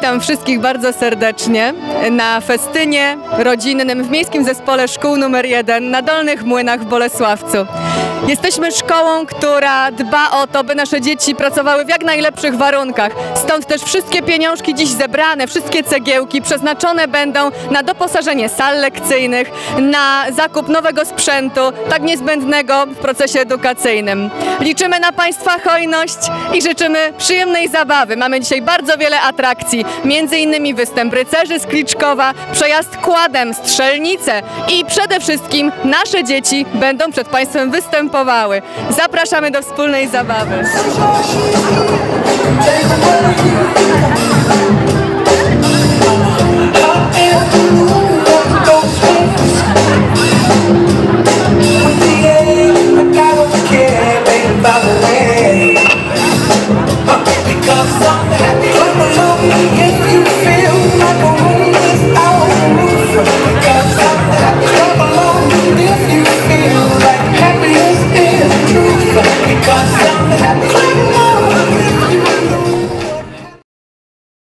Witam wszystkich bardzo serdecznie na festynie rodzinnym w Miejskim Zespole Szkół nr 1 na Dolnych Młynach w Bolesławcu. Jesteśmy szkołą, która dba o to, by nasze dzieci pracowały w jak najlepszych warunkach. Stąd też wszystkie pieniążki dziś zebrane, wszystkie cegiełki przeznaczone będą na doposażenie sal lekcyjnych, na zakup nowego sprzętu, tak niezbędnego w procesie edukacyjnym. Liczymy na Państwa hojność i życzymy przyjemnej zabawy. Mamy dzisiaj bardzo wiele atrakcji, innymi występ rycerzy z Kliczkowa, przejazd kładem, strzelnice i przede wszystkim nasze dzieci będą przed Państwem występowały. Zapraszamy do wspólnej zabawy. Feel